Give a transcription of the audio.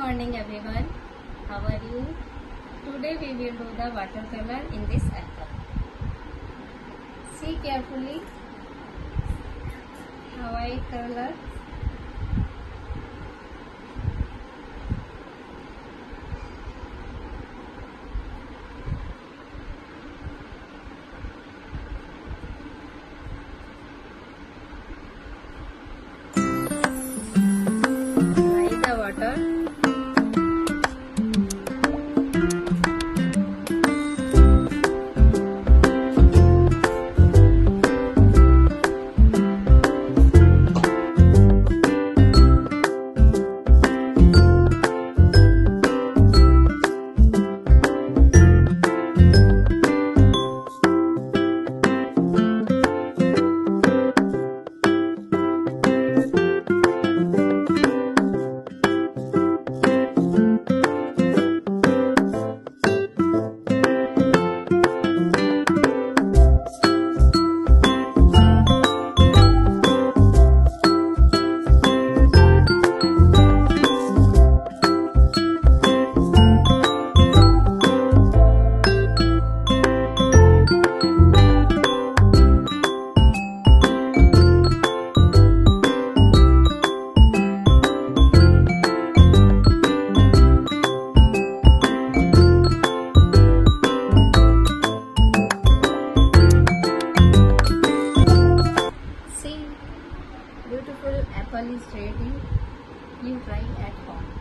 morning everyone. How are you? Today we will do the watercolor in this apple. See carefully how I color equally straight you try at home.